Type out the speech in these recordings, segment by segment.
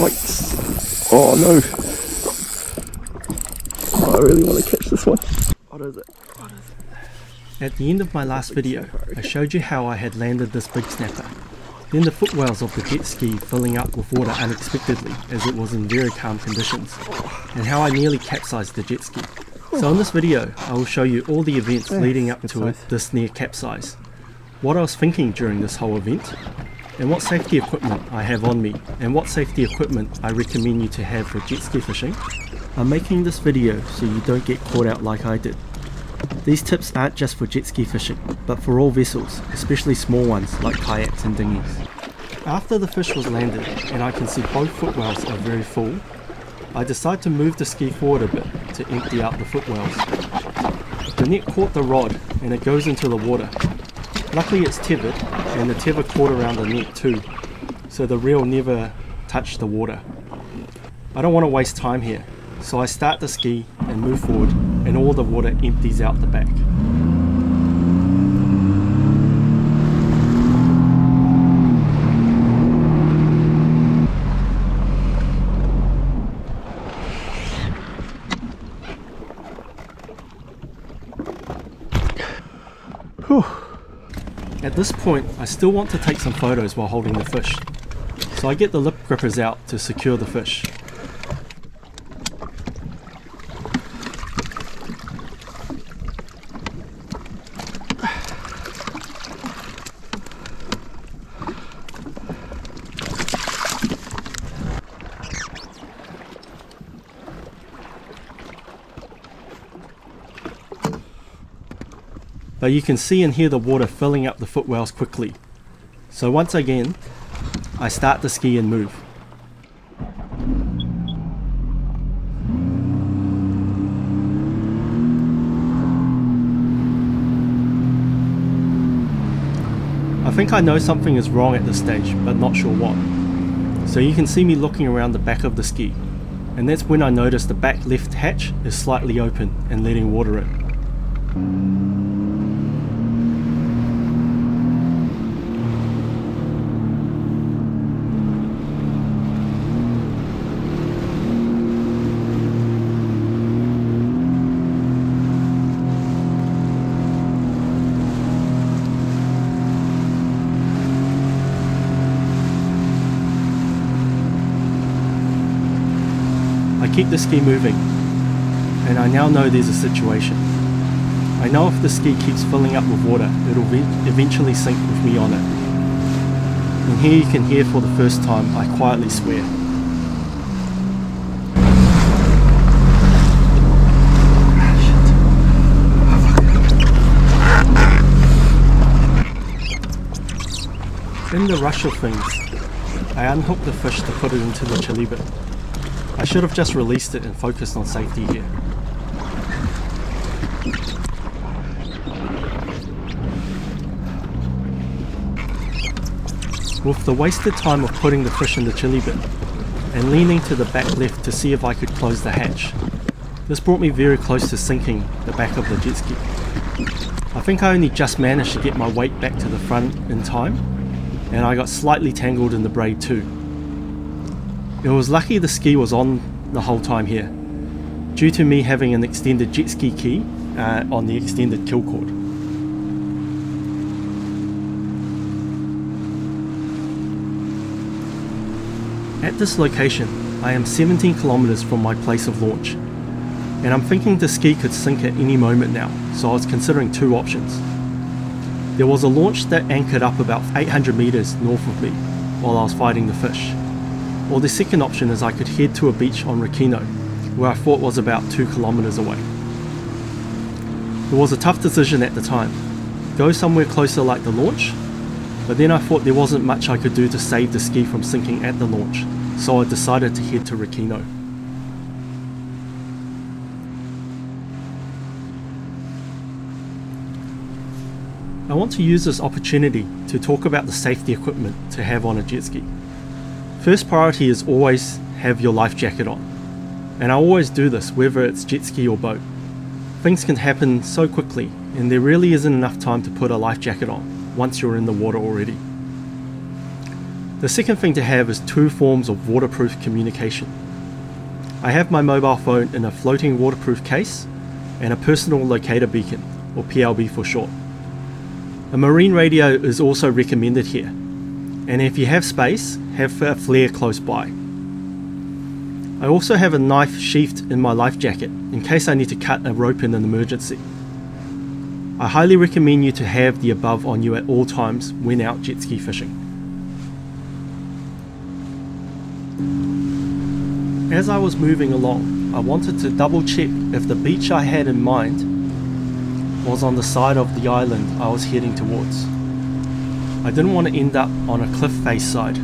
Yikes. Oh no. Oh, I really want to catch this one. What is it? What is it? At the end of my last video, I showed you how I had landed this big snapper. Then the footwells of the jet ski filling up with water unexpectedly as it was in very calm conditions, and how I nearly capsized the jet ski. So in this video, I will show you all the events leading up to this near capsize, what I was thinking during this whole event, and what safety equipment I have on me, and what safety equipment I recommend you to have for jet ski fishing. I'm making this video so you don't get caught out like I did. These tips aren't just for jet ski fishing, but for all vessels, especially small ones like kayaks and dinghies. After the fish was landed and I can see both footwells are very full, I decide to move the ski forward a bit to empty out the footwells. The net caught the rod and it goes into the water. Luckily it's tethered and the tether caught around the net too, so the reel never touched the water. I don't want to waste time here, so I start the ski and move forward and all the water empties out the back. At this point, I still want to take some photos while holding the fish, so I get the lip grippers out to secure the fish. But you can see and hear the water filling up the footwells quickly. So once again, I start the ski and move. I think I know something is wrong at this stage, but not sure what. So you can see me looking around the back of the ski, and that's when I notice the back left hatch is slightly open and letting water in. Keep the ski moving, and I now know there's a situation. I know if the ski keeps filling up with water, it'll eventually sink with me on it. And here you can hear for the first time, I quietly swear. In the rush of things, I unhook the fish to put it into the chili bin. I should have just released it and focused on safety here. With the wasted time of putting the fish in the chili bin, and leaning to the back left to see if I could close the hatch, this brought me very close to sinking the back of the jet ski. I think I only just managed to get my weight back to the front in time and I got slightly tangled in the braid too. It was lucky the ski was on the whole time here, due to me having an extended jet ski key uh, on the extended kill cord. At this location, I am 17 kilometers from my place of launch, and I'm thinking the ski could sink at any moment now, so I was considering two options. There was a launch that anchored up about 800 meters north of me while I was fighting the fish or the second option is I could head to a beach on Rakino, where I thought was about 2 kilometers away. It was a tough decision at the time. Go somewhere closer like the launch, but then I thought there wasn't much I could do to save the ski from sinking at the launch, so I decided to head to Rakino. I want to use this opportunity to talk about the safety equipment to have on a jet ski. First priority is always have your life jacket on. And I always do this, whether it's jet ski or boat. Things can happen so quickly, and there really isn't enough time to put a life jacket on once you're in the water already. The second thing to have is two forms of waterproof communication. I have my mobile phone in a floating waterproof case and a personal locator beacon, or PLB for short. A marine radio is also recommended here, and if you have space, have a flare close by. I also have a knife sheathed in my life jacket in case I need to cut a rope in an emergency. I highly recommend you to have the above on you at all times when out jet ski fishing. As I was moving along, I wanted to double check if the beach I had in mind was on the side of the island I was heading towards. I didn't want to end up on a cliff face side.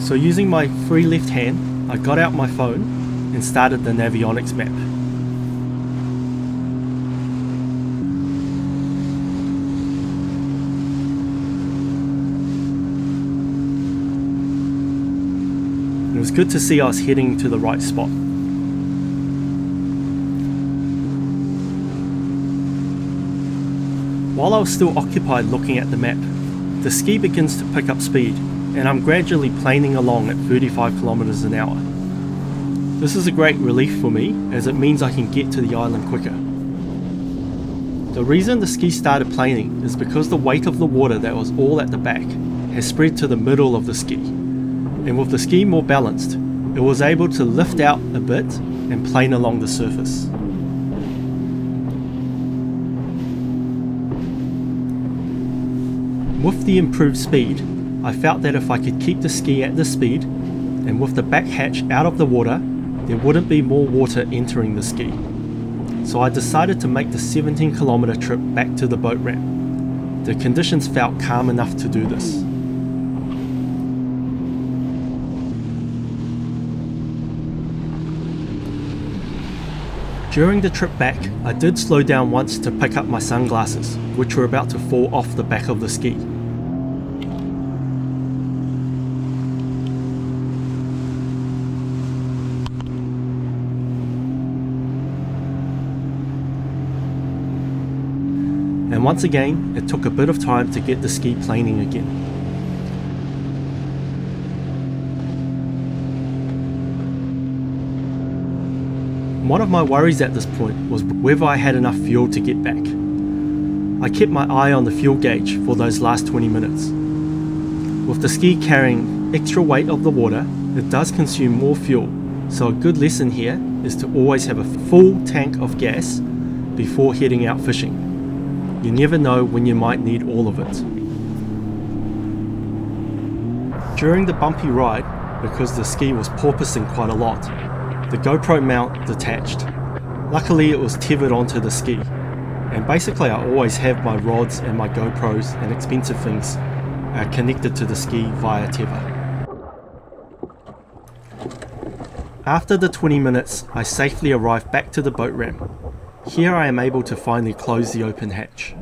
So using my free left hand, I got out my phone and started the Navionics map. It was good to see I was heading to the right spot. While I was still occupied looking at the map, the ski begins to pick up speed and I'm gradually planing along at 35 kilometers an hour. This is a great relief for me as it means I can get to the island quicker. The reason the ski started planing is because the weight of the water that was all at the back has spread to the middle of the ski. And with the ski more balanced, it was able to lift out a bit and plane along the surface. With the improved speed, I felt that if I could keep the ski at this speed, and with the back hatch out of the water, there wouldn't be more water entering the ski. So I decided to make the 17 kilometer trip back to the boat ramp. The conditions felt calm enough to do this. During the trip back, I did slow down once to pick up my sunglasses, which were about to fall off the back of the ski. And once again, it took a bit of time to get the ski planing again. One of my worries at this point was whether I had enough fuel to get back. I kept my eye on the fuel gauge for those last 20 minutes. With the ski carrying extra weight of the water, it does consume more fuel, so a good lesson here is to always have a full tank of gas before heading out fishing. You never know when you might need all of it. During the bumpy ride, because the ski was porpoising quite a lot, the GoPro mount detached. Luckily it was tethered onto the ski, and basically I always have my rods and my GoPros and expensive things uh, connected to the ski via tether. After the 20 minutes, I safely arrived back to the boat ramp. Here I am able to finally close the open hatch.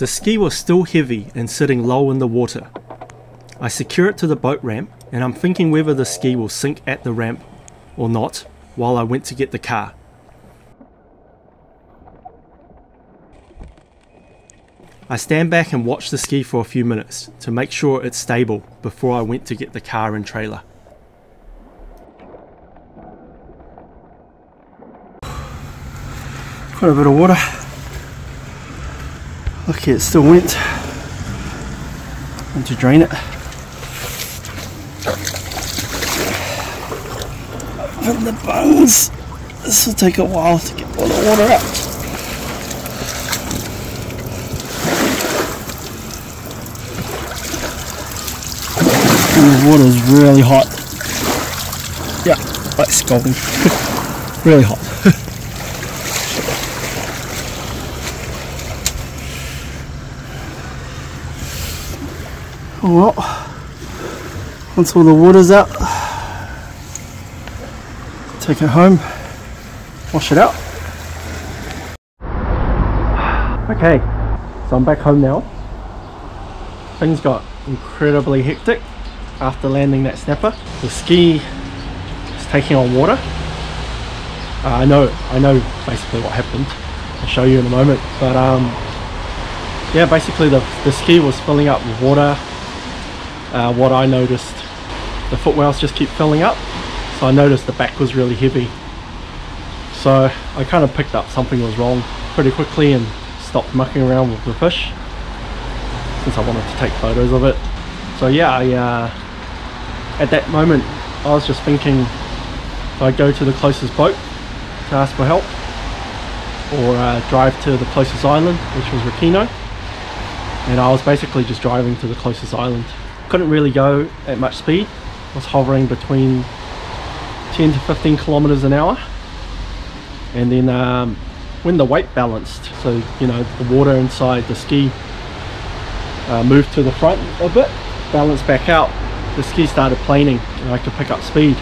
The ski was still heavy and sitting low in the water. I secure it to the boat ramp and I'm thinking whether the ski will sink at the ramp or not while I went to get the car. I stand back and watch the ski for a few minutes to make sure it's stable before I went to get the car and trailer. Quite a bit of water. Okay, it still went. And to drain it. From the bungs. This will take a while to get all the water out. The water is really hot. Yeah, like scalding. really hot. Well, once all the water's out, take it home, wash it out. Okay, so I'm back home now. Things got incredibly hectic after landing that snapper. The ski is taking on water. Uh, I know, I know basically what happened. I'll show you in a moment. But um, yeah, basically the, the ski was filling up with water. Uh, what I noticed, the footwells just keep filling up. So I noticed the back was really heavy. So I kind of picked up something was wrong pretty quickly and stopped mucking around with the fish since I wanted to take photos of it. So yeah, I, uh, at that moment I was just thinking if I go to the closest boat to ask for help or uh, drive to the closest island which was Rakino and I was basically just driving to the closest island. Couldn't really go at much speed, I was hovering between 10 to 15 kilometers an hour. And then um, when the weight balanced so you know the water inside the ski uh, moved to the front a bit balanced back out the ski started planing and I could pick up speed.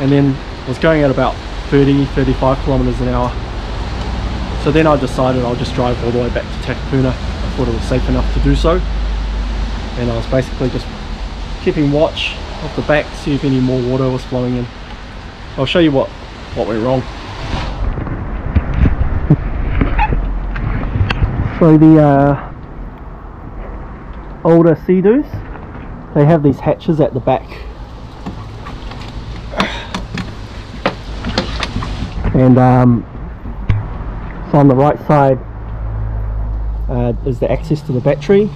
And then I was going at about 30 35 kilometers an hour. So then I decided I'll just drive all the way back to Takapuna. I thought it was safe enough to do so and I was basically just keeping watch of the back to see if any more water was flowing in. I'll show you what what went wrong. So the uh, older Sea-Doos they have these hatches at the back. And um, so on the right side uh, is the access to the battery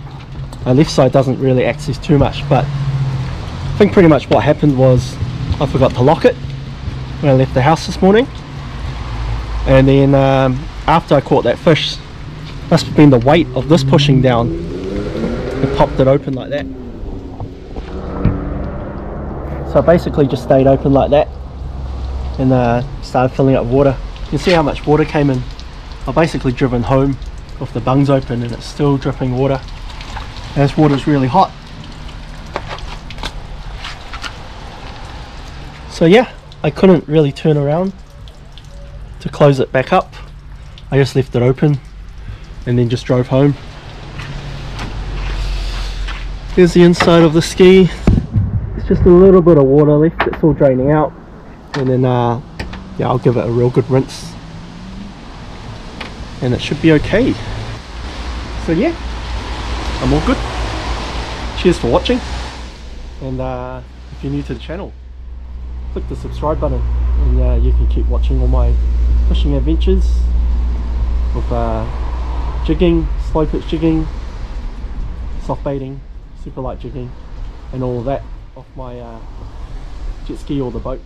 the left side doesn't really access too much but I think pretty much what happened was I forgot to lock it when I left the house this morning. And then um, after I caught that fish must have been the weight of this pushing down it popped it open like that. So I basically just stayed open like that and uh, started filling up water. You can see how much water came in. I've basically driven home with the bungs open and it's still dripping water this water's really hot. So yeah I couldn't really turn around to close it back up. I just left it open and then just drove home. Here's the inside of the ski. It's just a little bit of water left. It's all draining out. And then uh, yeah I'll give it a real good rinse. And it should be okay. So yeah I'm all good cheers for watching and uh, if you're new to the channel click the subscribe button and uh, you can keep watching all my fishing adventures with uh, jigging, slow pitch jigging, soft baiting, super light jigging and all of that off my uh, jet ski or the boat.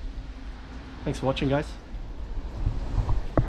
Thanks for watching guys.